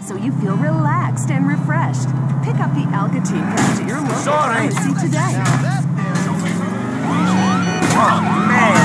So you feel relaxed and refreshed. Pick up the Alcateen to your local Sorry. pharmacy today. Oh, man.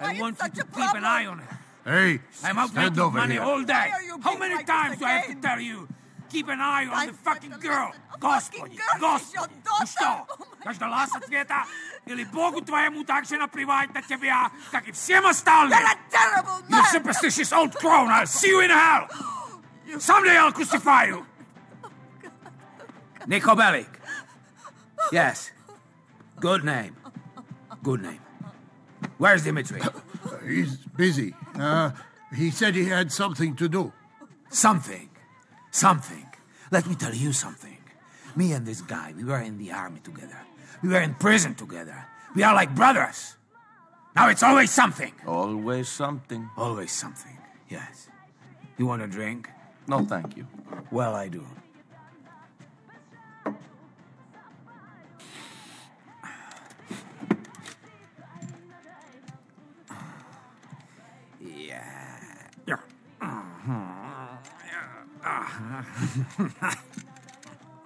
I want you to keep an eye on it. Hey, I'm out stand over money here. all day. How many like times do I have to tell you? Keep an eye on I the fucking girl. Господи, Господи, ну что, дождалась ответа? Или Богу твоему так же наплевать на тебя, как и всем остальным? You superstitious old crone, I'll see you in hell. Someday I'll crucify you. Niko Bellic. Yes. Good name. Good name. Where's Dimitri? He's busy. Uh, he said he had something to do. Something. Something. Let me tell you something. Me and this guy, we were in the army together. We were in prison together. We are like brothers. Now it's always something. Always something. Always something, yes. You want a drink? No, thank you. Well, I do.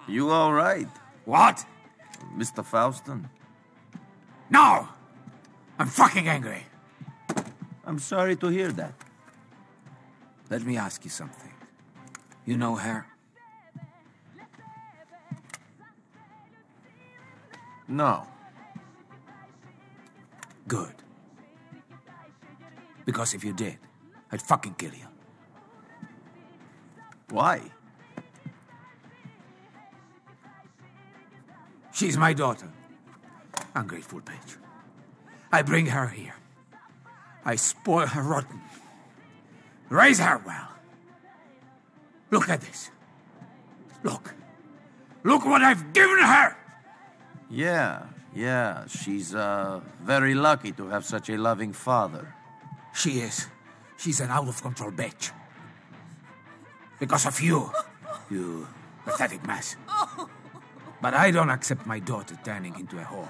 You all right? What? Mr. Faustin? No! I'm fucking angry. I'm sorry to hear that. Let me ask you something. You know her? No. Good. Because if you did, I'd fucking kill you. Why? She's my daughter. Ungrateful bitch. I bring her here. I spoil her rotten. Raise her well. Look at this. Look. Look what I've given her! Yeah, yeah. She's uh, very lucky to have such a loving father. She is. She's an out of control bitch. Because of you, you pathetic mess. But I don't accept my daughter turning into a whore.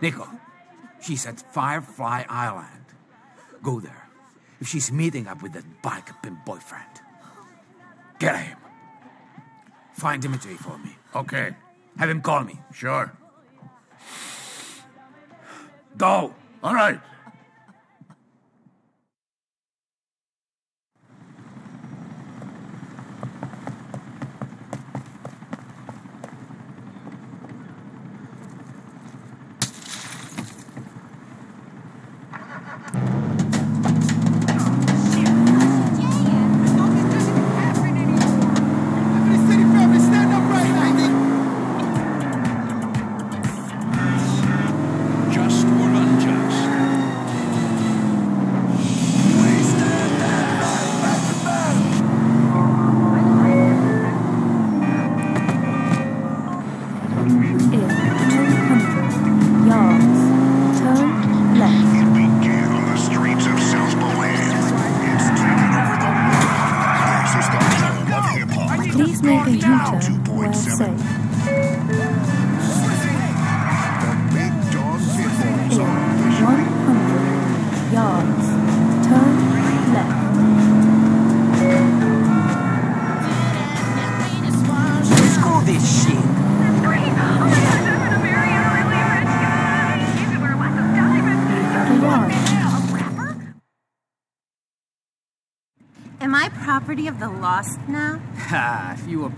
Niko, she's at Firefly Island. Go there. If she's meeting up with that bike pimp boyfriend, get him. Find Dimitri for me. Okay. Have him call me. Sure. Go! All right.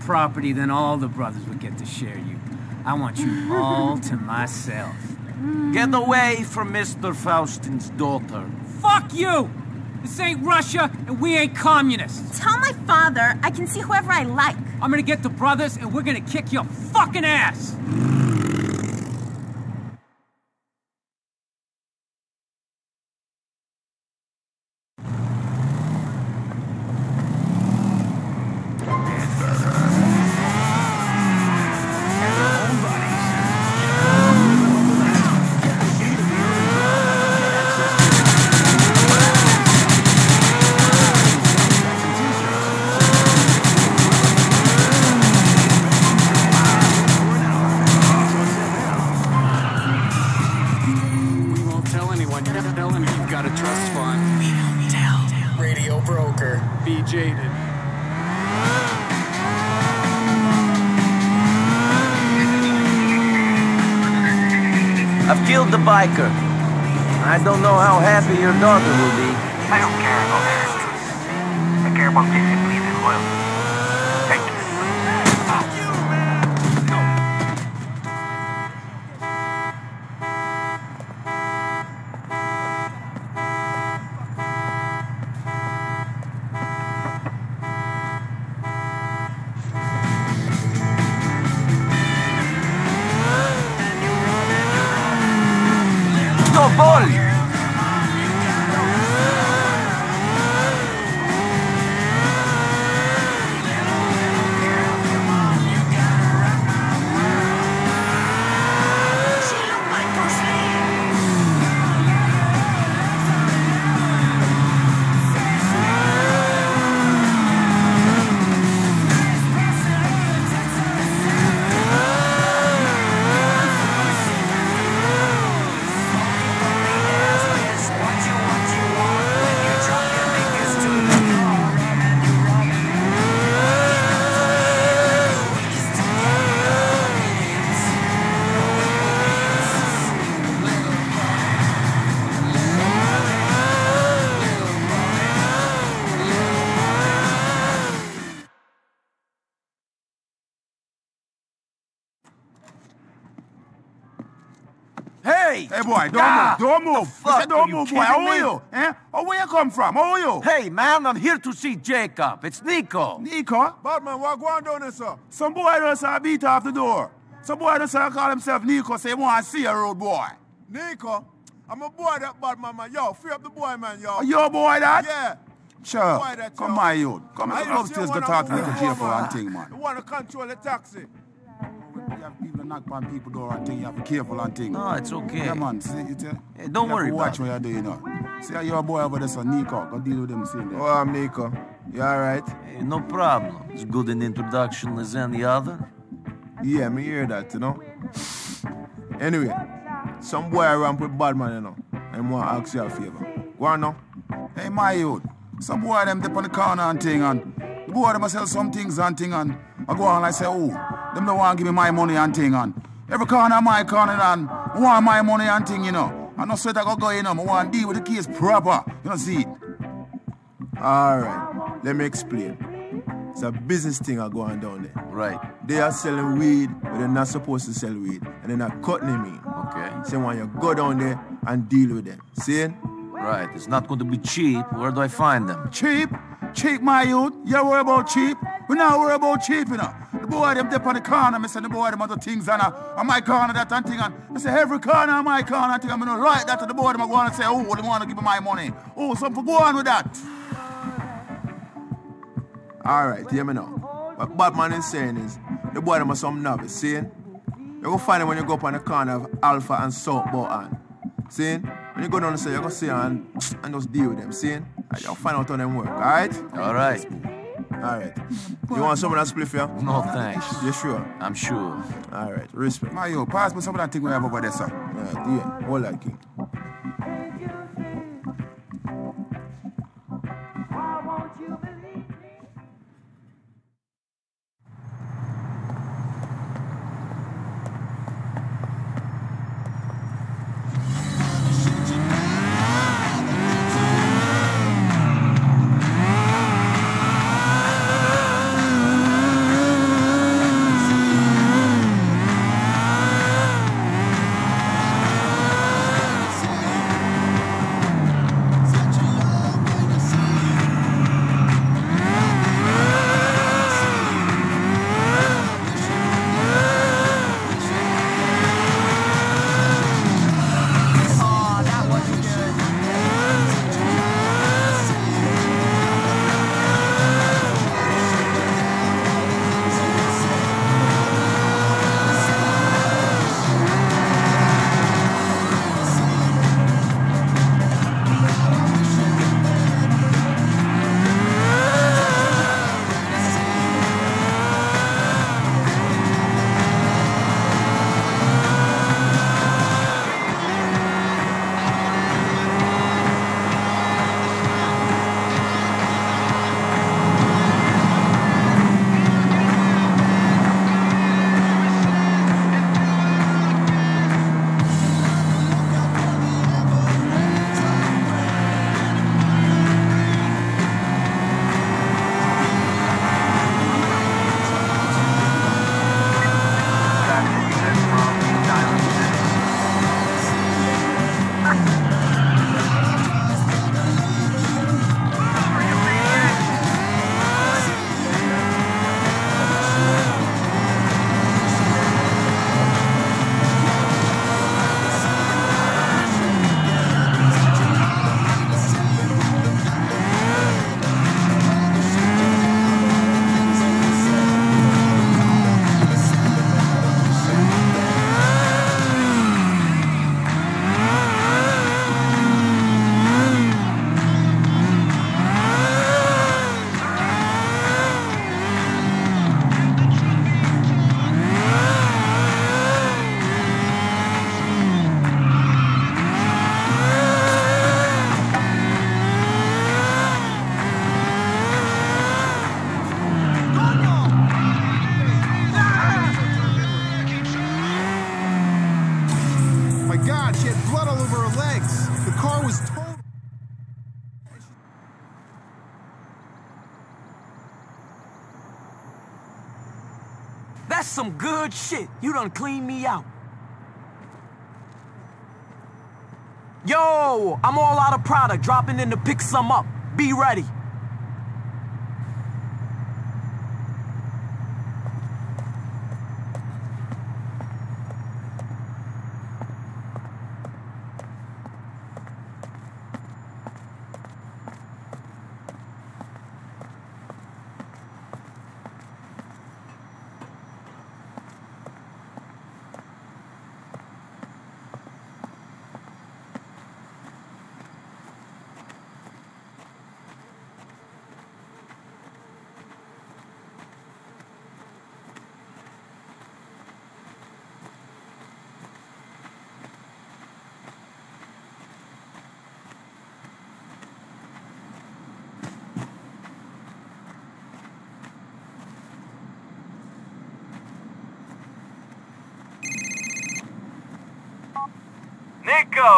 Property, then all the brothers would get to share you. I want you all to myself. Get away from Mr. Faustin's daughter. Fuck you! This ain't Russia, and we ain't communists. Tell my father I can see whoever I like. I'm gonna get the brothers, and we're gonna kick your fucking ass! Happy your daughter will be. Boy, don't Ah, move. Don't move. fuck, I said, don't are you move, boy. How are you? Eh? Oh, where you come from? How are you? Hey, man, I'm here to see Jacob. It's Niko. Niko? Badman, what going down there, sir? Some boy just uh, beat off the door. Some boy just uh, call himself Niko, say he want to see a road boy. Niko, I'm a boy that Badman, man. Yo, free up the boy, man, yo. Are you a boy that? Yeah. Sure. Boy that, Come yo. my youth. Come I on, just upstairs see to one talk to of Niko them, Jacob man. and thing, man. You want to control the taxi. You have people knock on people door and thing. You have to be careful and thing. No, it's okay. Yeah, man. See, it's, uh, Hey, don't you have worry to watch what you're doing, you know. See how you're a boy over there, so Niko. Go deal with him, see him there. Oh, I'm Niko. You alright? Hey, no problem. As good an introduction as any other. Yeah, me hear that, you know. Anyway, some boy ramp with Badman, you know. I want to ask you a favor. Go on now. Hey, my youth. Some boy them dip on the corner and thing and the boy them a sell some things and thing and I go on and I say, oh, them don't want to give me my money and thing and every corner my corner and I want my money and thing, you know. I no sweat I go go, you know. I want to deal with the case proper. You know, see it. Alright, let me explain. It's a business thing I going down there. Right. They are selling weed, but they're not supposed to sell weed. And they're not cutting me. Okay. So when you go down there and deal with them. See? Right. It's not going to be cheap. Where do I find them? Cheap? Cheap, my youth? You worry about cheap? We not worry about cheap, you know. The boy them dip on the corner, me say the boy them other things and uh, on my corner that and thing and I say every corner on my corner and thing I'm gonna write that to the boy them I go on and say, oh, they want to give me my money. Oh, something go on with that. Alright, hear me now. What Badman is saying is, the boy them are some novice, see? You go find them when you go up on the corner of Alpha and South Button. See? When you go down the side, you go see them and, and just deal with them, see? And you'll find out how them work, alright? Alright. Alright. You want some of that spliff, yeah? No, thanks. You sure? I'm sure. Alright, respect. My youth, pass me some of that thing we have over there, sir. Alright, yeah. Hold that, King. Good shit. You done cleaned me out. Yo, I'm all out of product. Dropping in to pick some up. Be ready.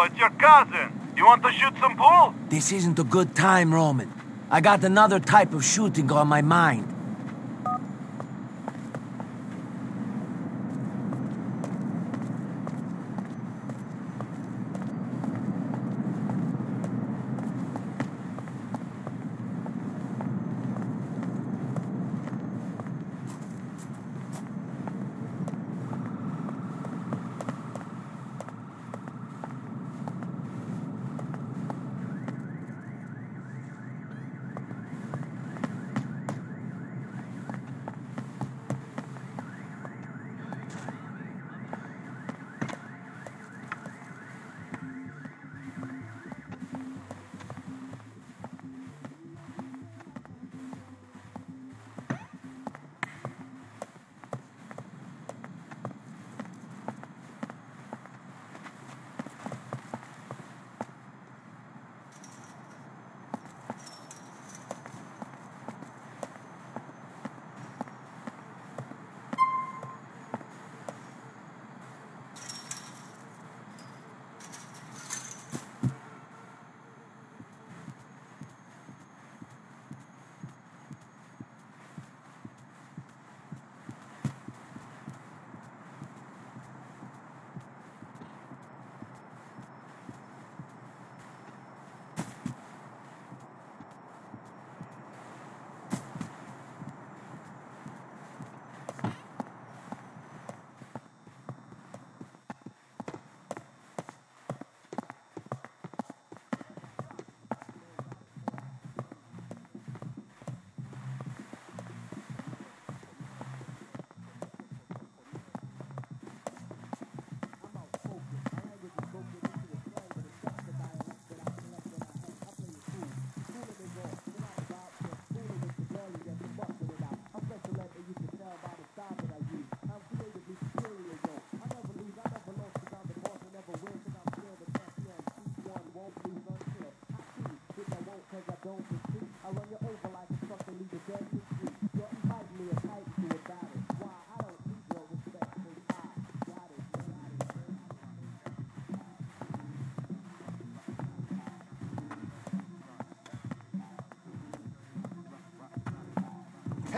It's your cousin. You want to shoot some pool? This isn't a good time, Roman. I got another type of shooting on my mind.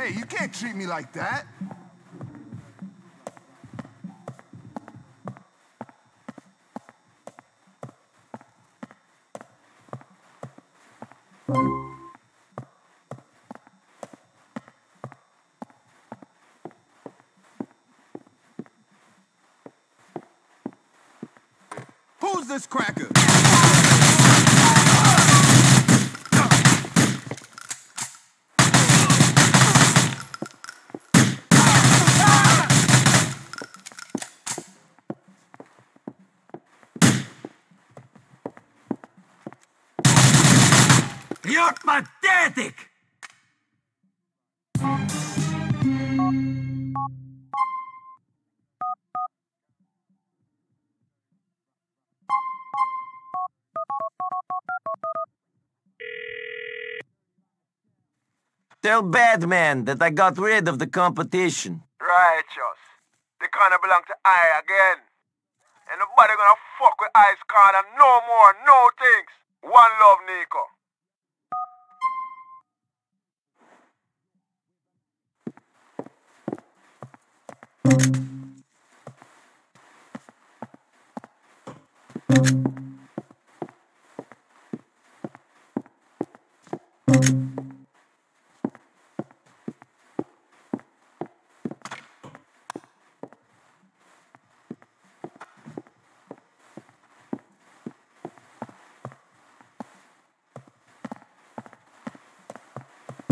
Hey, you can't treat me like that. Tell Badman that I got rid of the competition. Righteous. The corner belong to I again. And nobody gonna fuck with Ice Corner no more, no things. One love, Niko.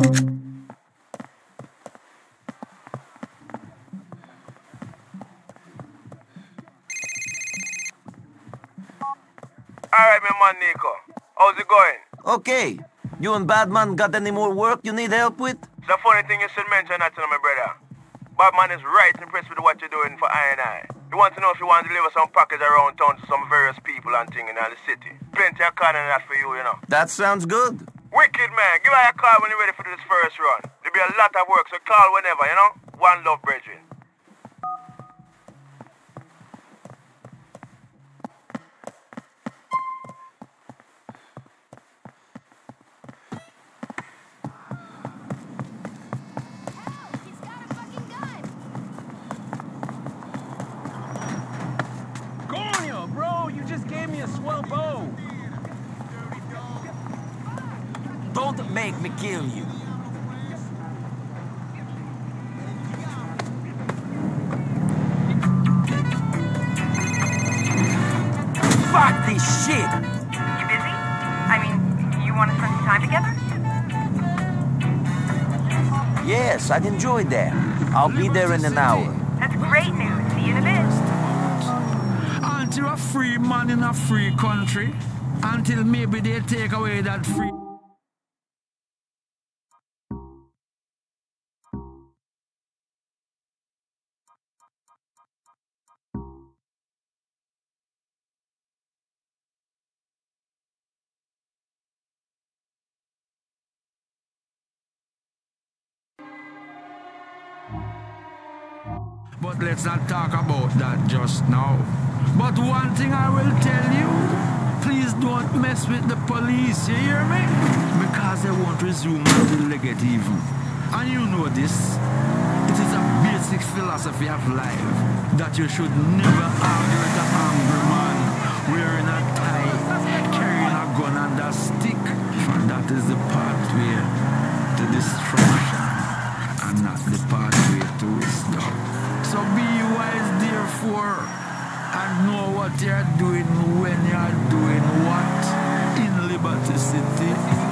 Alright, my man Niko. How's it going? Okay. You and Badman got any more work you need help with? The funny thing you should mention that to my brother. Badman is right impressed with what you're doing for I and I. He wants to know if you want to deliver some package around town to some various people and things in the city. Plenty of and that for you, you know. That sounds good. Wicked man, give her a call when you're ready for this first run. There'll be a lot of work, so call whenever, you know? One love, brethren. Enjoy that. I'll be there in an hour. That's great news. See you in a bit. Aren't a free man in a free country? Until maybe they take away that free. Let's not talk about that just now. But one thing I will tell you, please don't mess with the police, you hear me? Because they won't resume until they get. And you know this. It is a basic philosophy of life that you should never argue with an angry man wearing a tie, carrying a gun and a stick. For that is the pathway to destruction and not the pathway to wisdom. Be wise, therefore, and know what you're doing when you're doing what in Liberty City.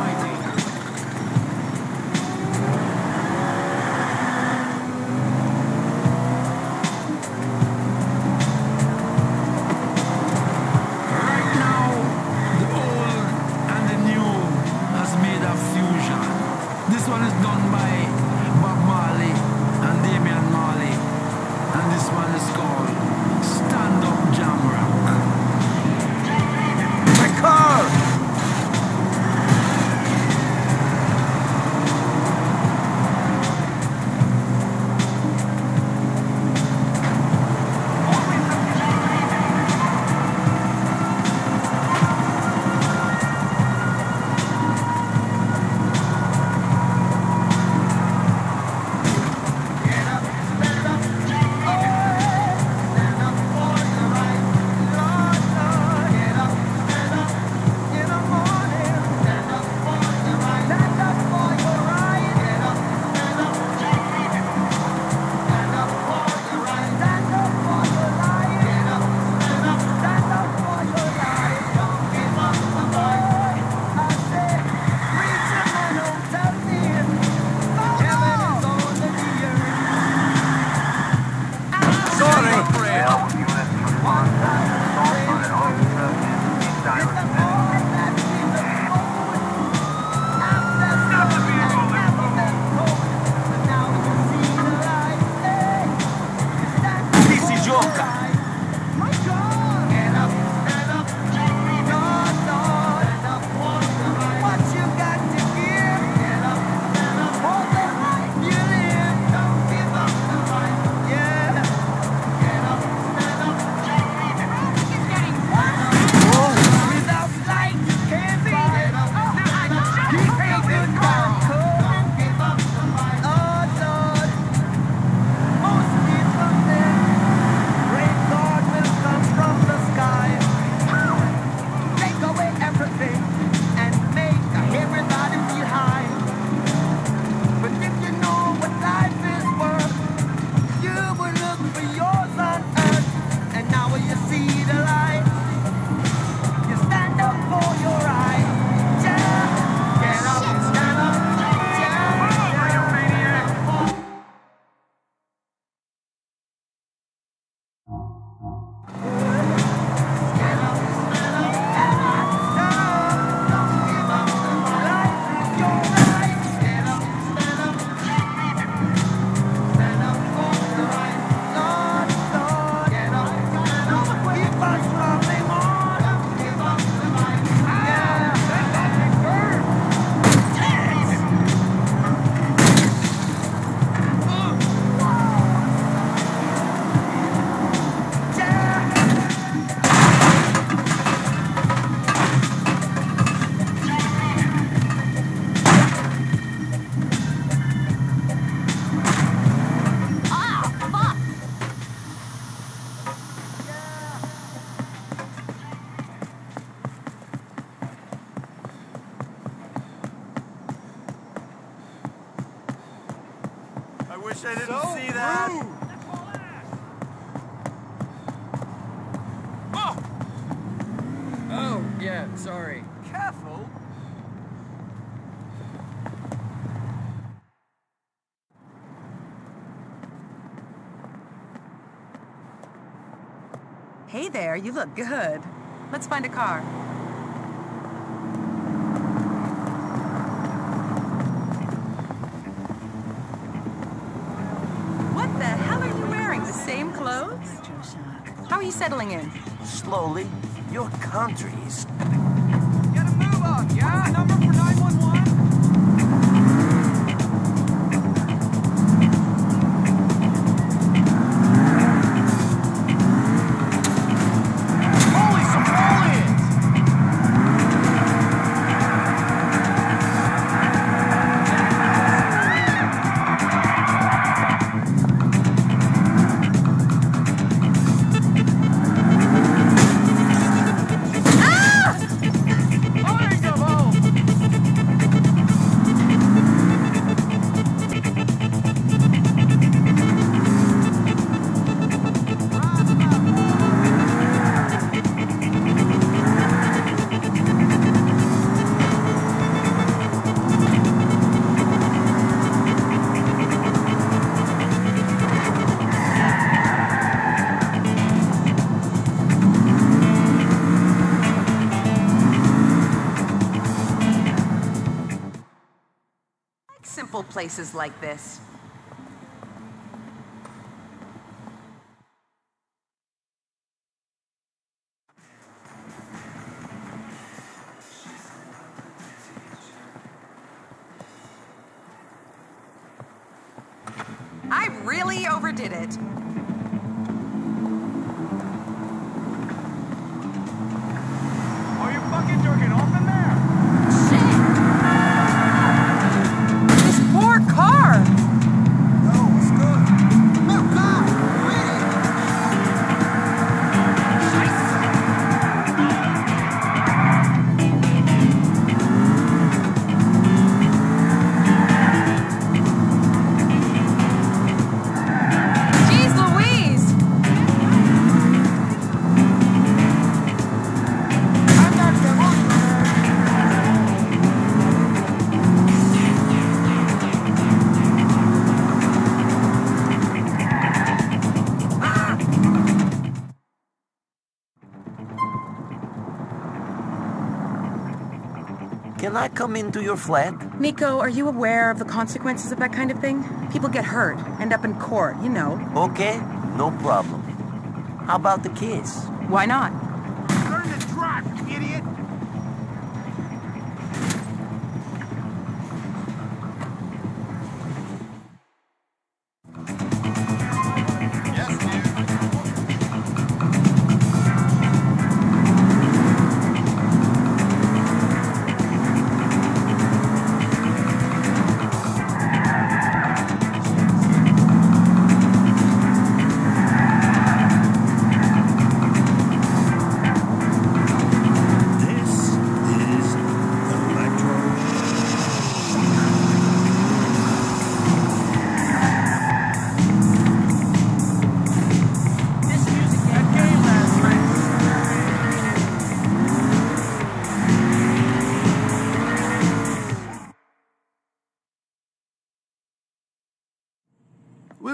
Wish I didn't So see that. rude. Oh. oh, yeah, sorry. Careful. Hey there, you look good. Let's find a car. What the hell are you wearing? The same clothes? How are you settling in? Slowly. Your country is Get a move on, yeah? Number for 911? Places like this. I really overdid it. I come into your flat? Niko, are you aware of the consequences of that kind of thing? People get hurt, end up in court, you know. Okay, no problem. How about the kiss? Why not?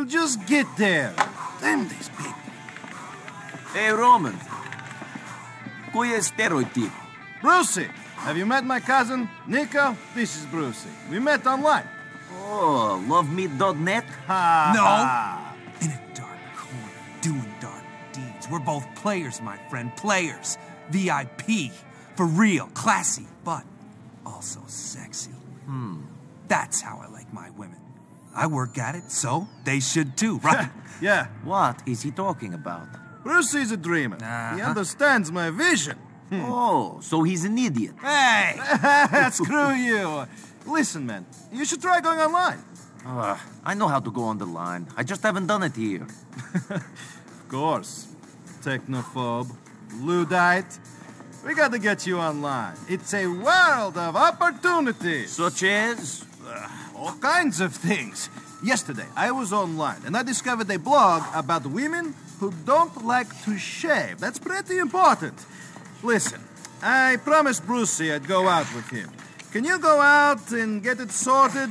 We'll just get there. Damn these people. Hey, Roman. Who is steroid tip? Brucey, have you met my cousin, Niko? This is Brucey. We met online. Oh, love-meet.net? No. In a dark corner, doing dark deeds. We're both players, my friend. Players. VIP. For real. Classy, but also sexy. Hmm. That's how I like my women. I work at it, so they should too, right? yeah. What is he talking about? Brucey's a dreamer. He understands my vision. Oh, so he's an idiot. Hey! Screw you. Listen, man, you should try going online. Ah, I know how to go on the line. I just haven't done it here. Of course. Technophobe, Luddite. We gotta get you online. It's a world of opportunities. Such as? All kinds of things. Yesterday, I was online and I discovered a blog about women who don't like to shave. That's pretty important. Listen, I promised Brucey I'd go out with him. Can you go out and get it sorted?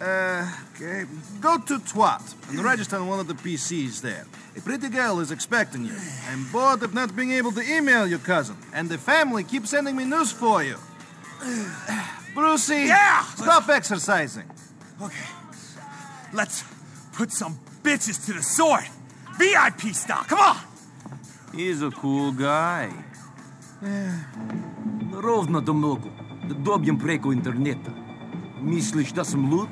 Uh, okay. Go to Twat and register on one of the PCs there. A pretty girl is expecting you. I'm bored of not being able to email your cousin, and the family keeps sending me news for you. Brucey, Yeah! stop exercising. Okay. Let's put some bitches to the sword. VIP style. Come on. He's a cool guy. Ровно до много. Да добьем преко интернета. Мислиш да съм луд?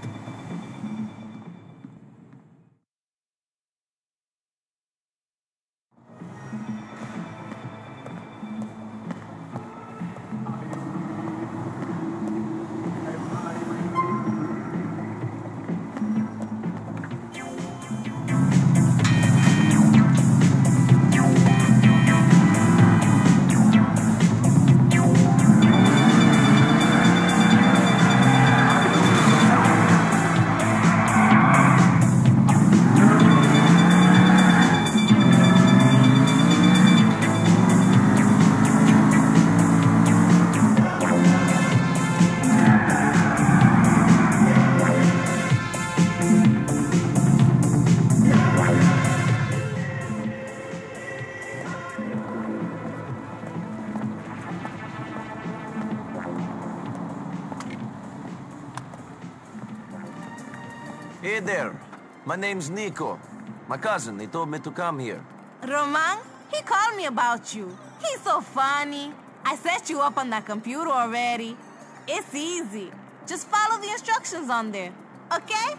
Name's Niko. My cousin, he told me to come here. Roman, he called me about you. He's so funny. I set you up on that computer already. It's easy. Just follow the instructions on there, okay?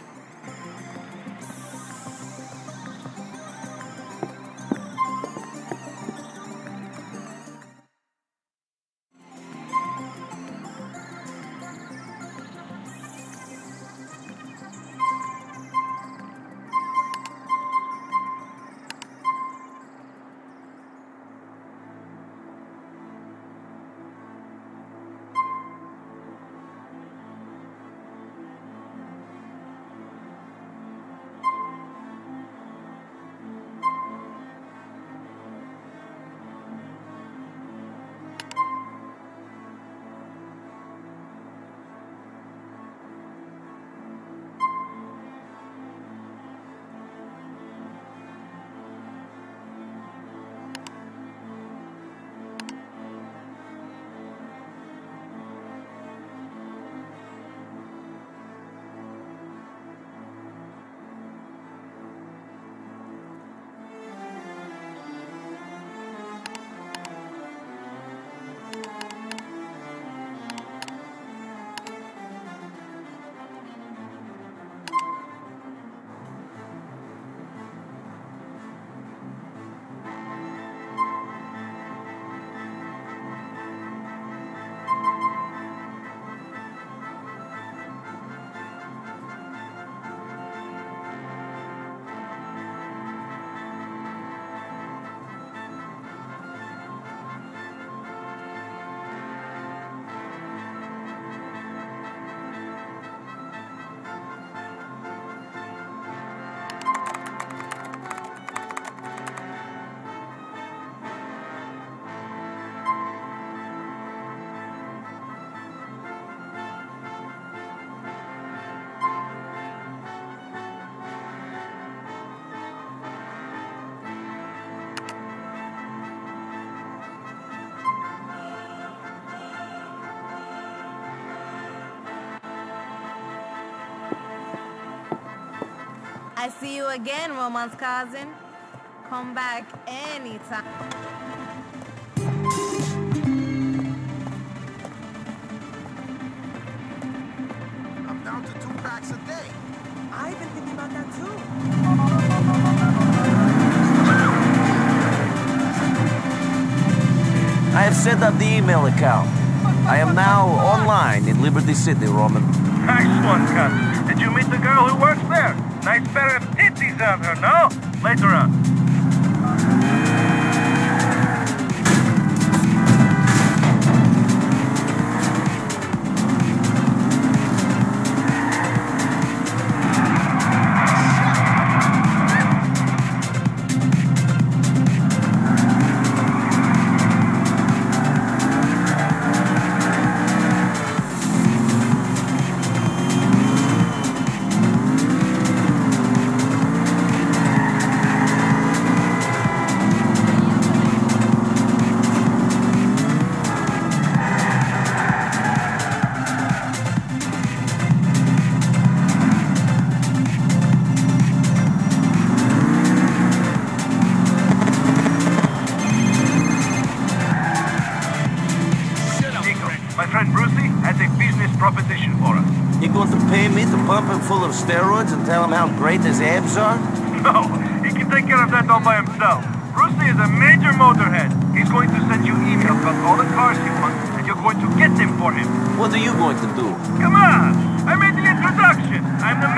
I see you again, Roman's cousin. Come back anytime. I'm down to two packs a day. I've been thinking about that too. I have set up the email account. I am now online in Liberty City, Roman. Nice one, cousin. Did you meet the girl who works there? Nice pair of titties on her, no? Later on. And tell him how great his abs are? No, he can take care of that all by himself. Brucey is a major motorhead. He's going to send you emails about all the cars he wants, and you're going to get them for him. What are you going to do? Come on! I made the introduction. I'm the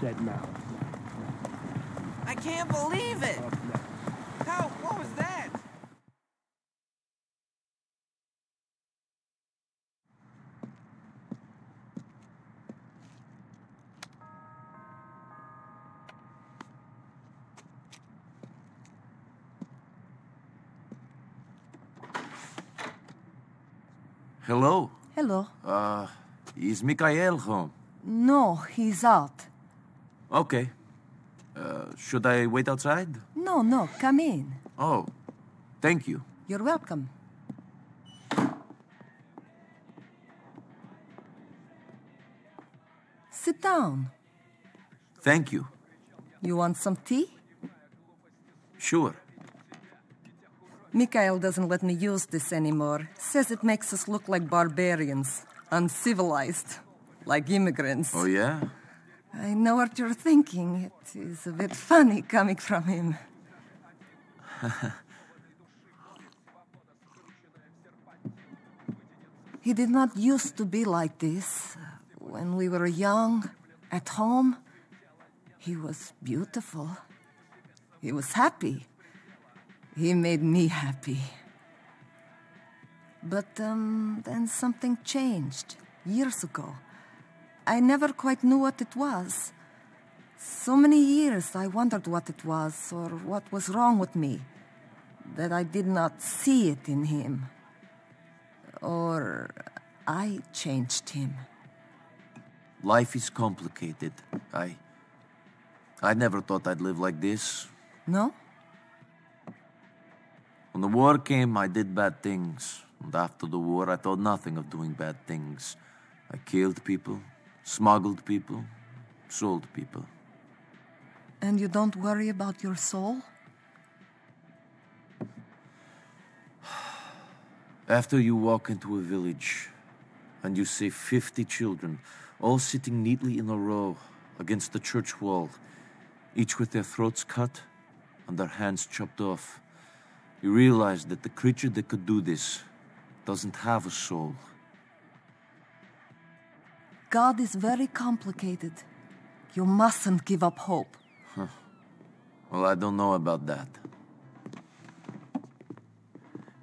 Dead Mouse. I can't believe it! How? What was that? Hello. Hello. Uh, is Mikhail home? No, he's out. Okay. Uh, should I wait outside? No, no, come in. Oh, thank you. You're welcome. Sit down. Thank you. You want some tea? Sure. Mikhail doesn't let me use this anymore. Says it makes us look like barbarians, uncivilized, like immigrants. Oh, yeah? I know what you're thinking. It is a bit funny coming from him. He did not used to be like this. When we were young, at home, he was beautiful. He was happy. He made me happy. But um, then something changed years ago. I never quite knew what it was. So many years I wondered what it was or what was wrong with me, that I did not see it in him. Or I changed him. Life is complicated. I. I never thought I'd live like this. No? When the war came, I did bad things. And after the war, I thought nothing of doing bad things. I killed people, smuggled people, sold people. And you don't worry about your soul? After you walk into a village and you see 50 children all sitting neatly in a row against the church wall, each with their throats cut and their hands chopped off, you realize that the creature that could do this doesn't have a soul. God is very complicated. You mustn't give up hope. Huh. Well, I don't know about that.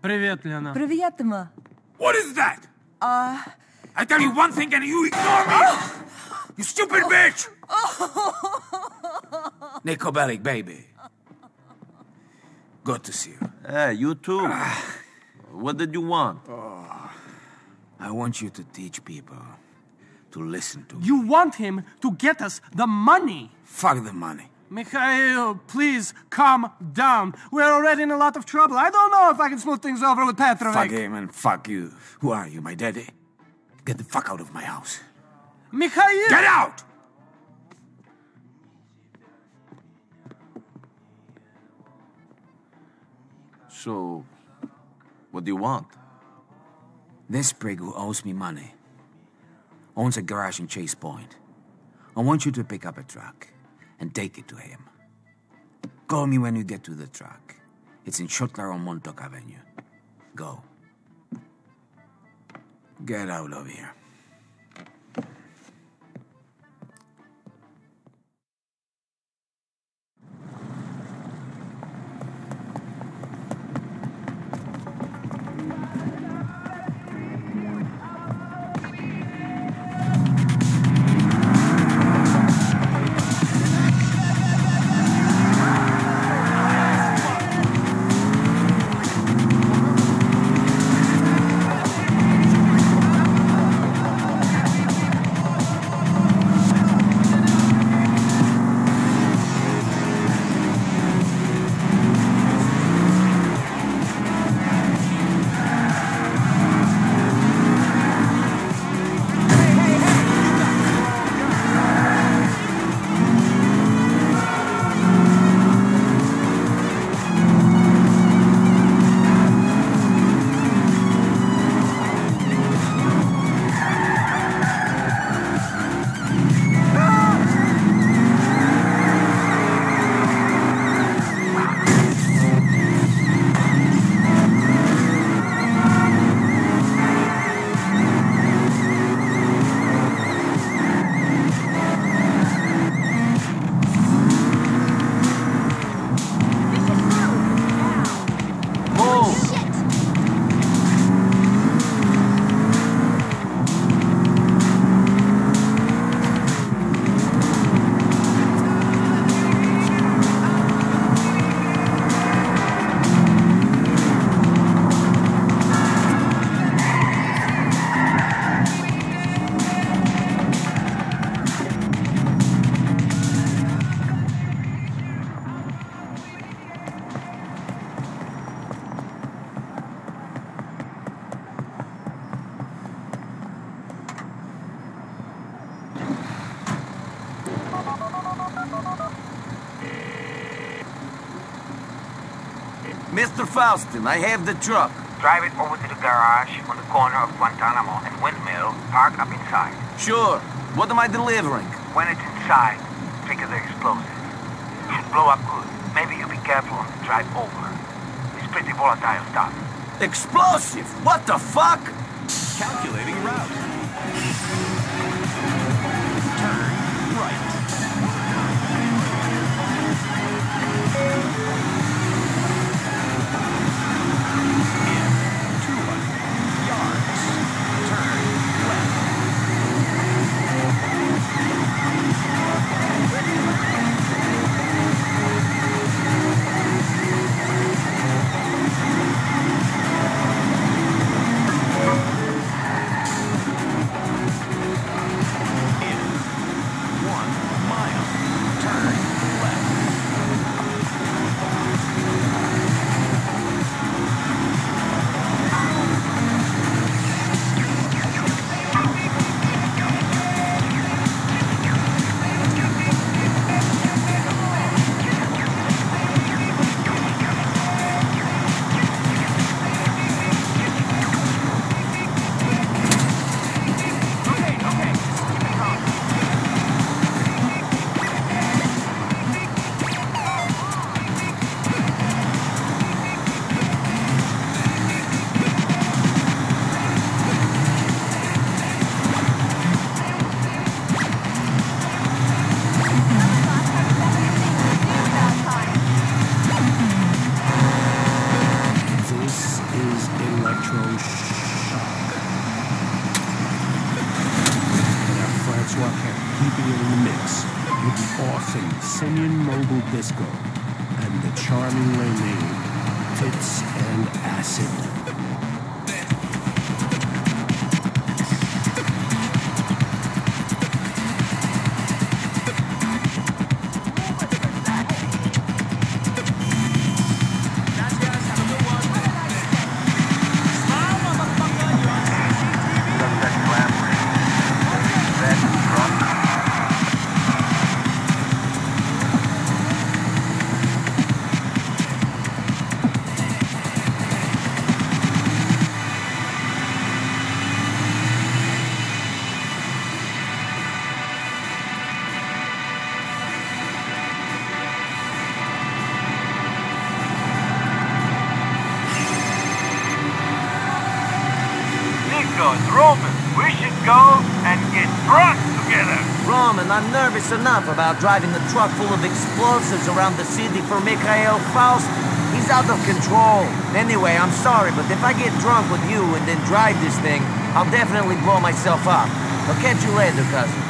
Привет, Лена. Привет, Emma. What is that? Uh... I tell you one thing and you ignore me! You stupid bitch! Oh. Niko Bellic baby. Good to see you. Hey, you too. Ah. what did you want? Oh, I want you to teach people to listen to me. You want him to get us the money. Fuck the money. Mikhail, please calm down. We're already in a lot of trouble. I don't know if I can smooth things over with Petrovic. Fuck him and fuck you. Who are you, my daddy? Get the fuck out of my house. Mikhail! Get out! So, what do you want? This prig who owes me money owns a garage in Chase Point. I want you to pick up a truck and take it to him. Call me when you get to the truck. It's in Schuttler on Montauk Avenue. Go. Get out of here. Mr. I have the truck. Drive it over to the garage on the corner of Guantanamo and Windmill. Park up inside. Sure. What am I delivering? When it's inside, trigger the explosive. It Should blow up good. Maybe you'll be careful on the drive over. It's pretty volatile stuff. Explosive? What the fuck? Calculating route. Enough about driving a truck full of explosives around the city for Mikhail Faust. He's out of control. Anyway, I'm sorry, but if I get drunk with you and then drive this thing, I'll definitely blow myself up. I'll catch you later, cousin.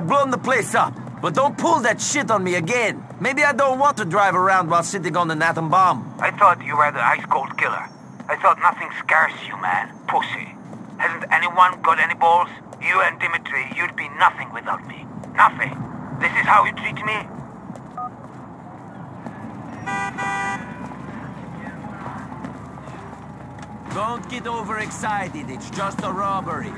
I've blown the place up. But don't pull that shit on me again. Maybe I don't want to drive around while sitting on an atom bomb. I thought you were the ice cold killer. I thought nothing scares you, man. Pussy. Hasn't anyone got any balls? You and Dimitri, you'd be nothing without me. Nothing. This is how you treat me? Don't get overexcited. It's just a robbery.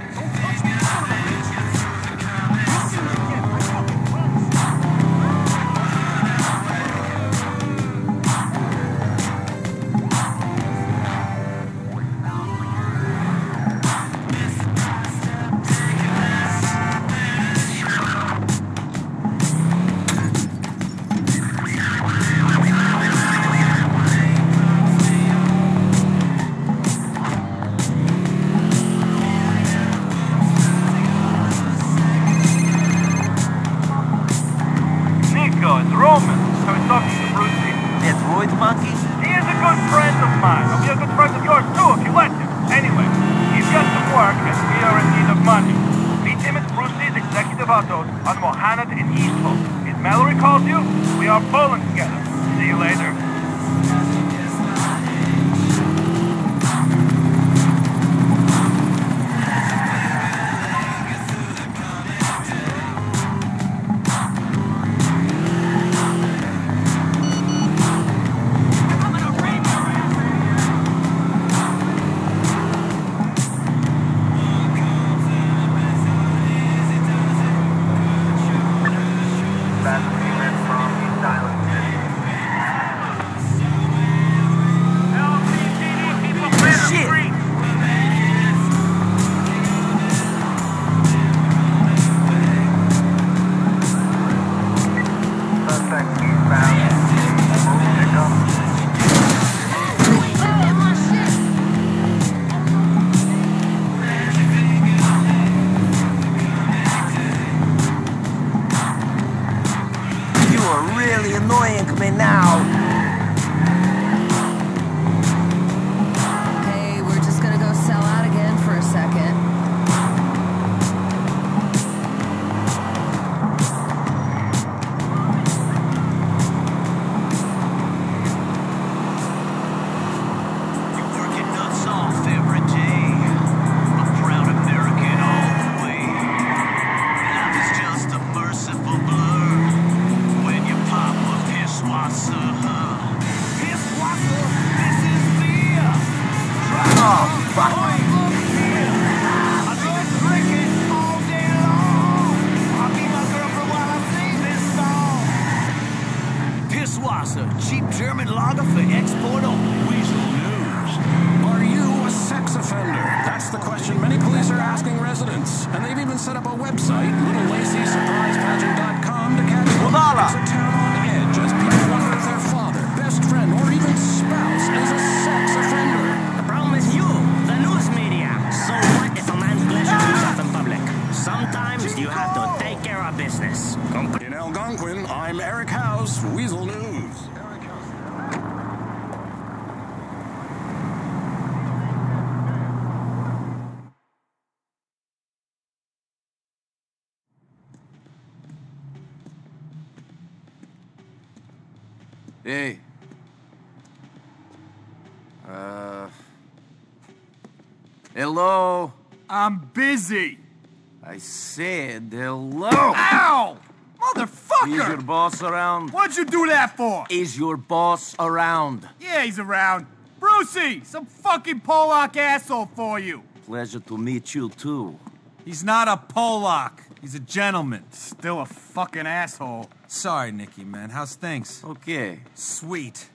Said hello. Ow! Motherfucker! Is your boss around? What'd you do that for? Is your boss around? Yeah, he's around. Brucey, some fucking Polak asshole for you. Pleasure to meet you, too. He's not a Polak. He's a gentleman. Still a fucking asshole. Sorry, Nicky, man. How's things? Okay. Sweet.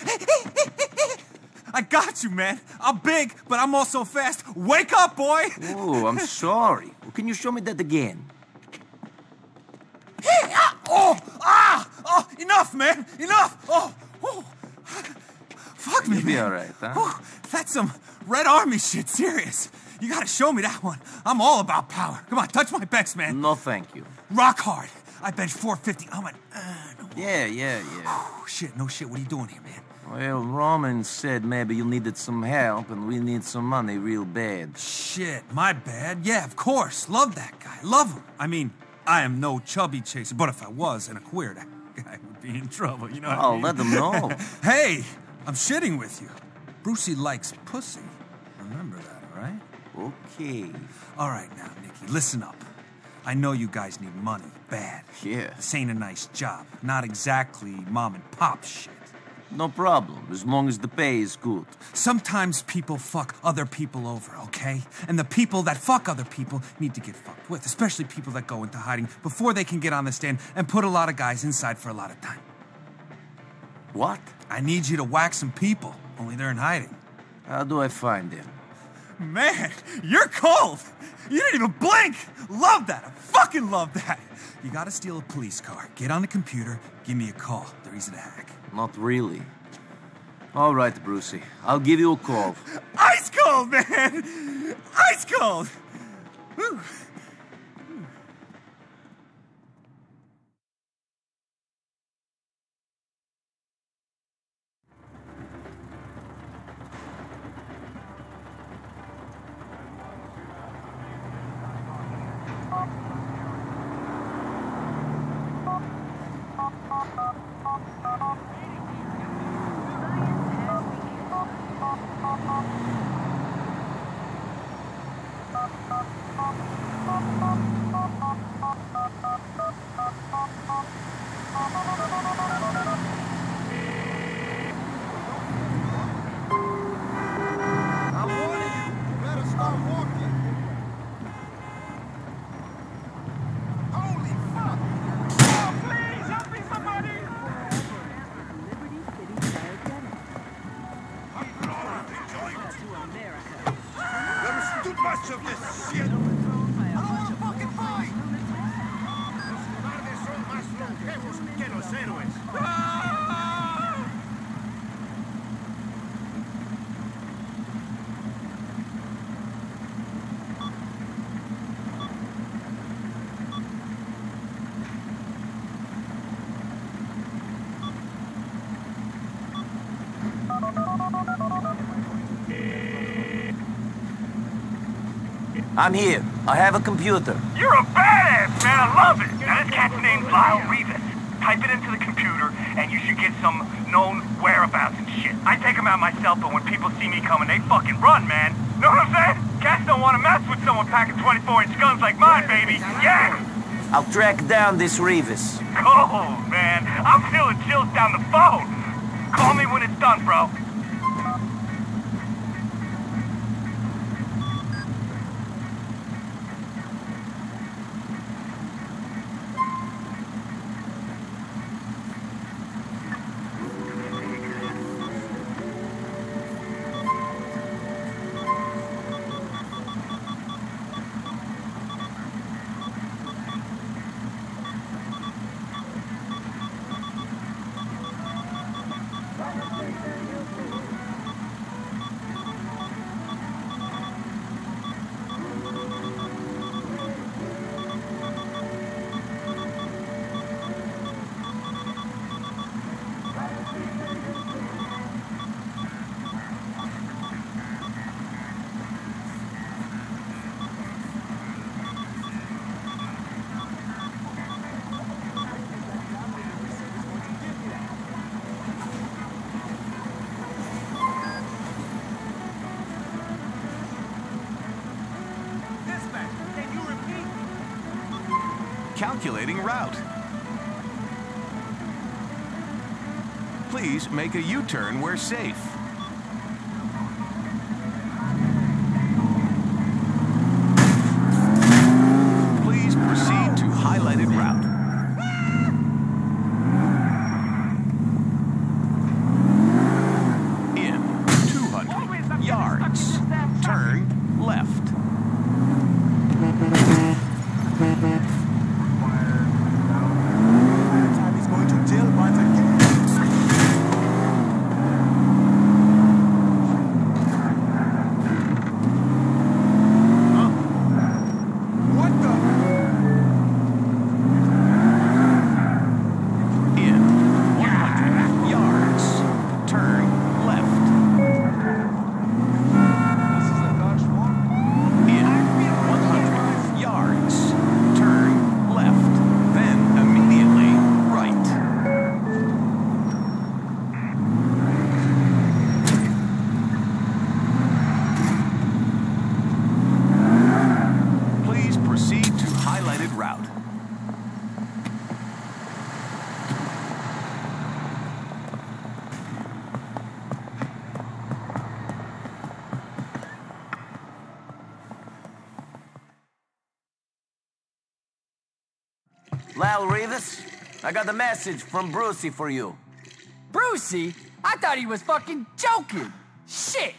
I got you, man. I'm big, but I'm also fast. Wake up, boy! Oh, I'm sorry. Can you show me that again? Hey, ah, oh, ah, oh, enough, man, enough. Oh, oh. fuck me, You'll be man. all right, huh? Oh, that's some Red Army shit, serious. You gotta show me that one. I'm all about power. Come on, touch my bench, man. No, thank you. Rock hard. I bench 450. I'm an. Uh. Yeah, yeah, yeah. Oh, shit, no shit. What are you doing here, man? Well, Roman said maybe you needed some help and we need some money real bad. Shit, my bad. Yeah, of course. Love that guy. Love him. I mean, I am no chubby chaser, but if I was and a queer, that guy would be in trouble, you know what I Oh, mean? let them know. hey, I'm shitting with you. Brucey likes pussy. Remember that, all right? Okay. All right now, Nicky, listen up. I know you guys need money, bad. Yeah. This ain't a nice job. Not exactly mom and pop shit. No problem, as long as the pay is good. Sometimes people fuck other people over, okay? And the people that fuck other people need to get fucked with, especially people that go into hiding before they can get on the stand and put a lot of guys inside for a lot of time. What? I need you to whack some people, only they're in hiding. How do I find them? Man, you're cold! You didn't even blink! Love that! I fucking love that! You gotta steal a police car, get on the computer, give me a call. They're easy to hack. Not really. All right, Brucey. I'll give you a call. Ice cold, man! Ice cold! Whew. I'm here. I have a computer. You're a badass, man. I love it. Now, this cat's name's Lyle Rivas. Type it into the computer, and you should get some known whereabouts and shit. I take him out myself, but when people see me coming, they fucking run, man. Know what I'm saying? Cats don't want to mess with someone packing 24-inch guns like mine, baby. Yeah! I'll track down this Rivas. Cool, man. I'm feeling chills down the phone. Call me when it's done, bro. Calculating route. Please make a U-turn where safe. Please proceed to highlighted route. In 200 yards, turn left. Time he's going to jail once again. Lyle Rivas, I got a message from Brucie for you. Brucie? I thought he was fucking joking. Shit!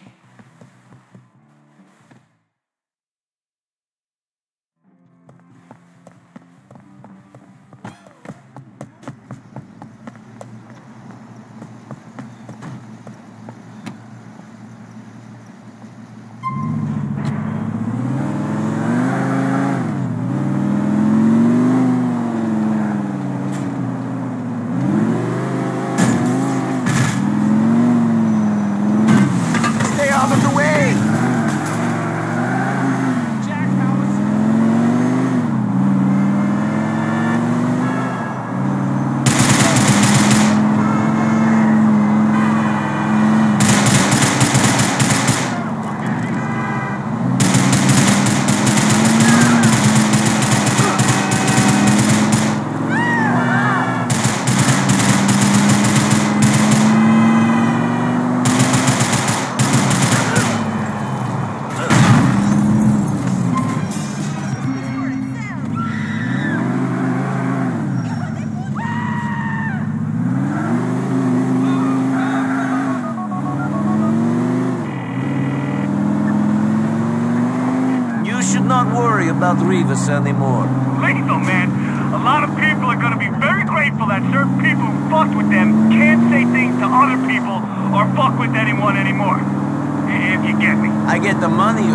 Rivas anymore. Lethal, man. A lot of people are gonna be very grateful that certain people who fucked with them can't say things to other people or fuck with anyone anymore. If you get me. I get the money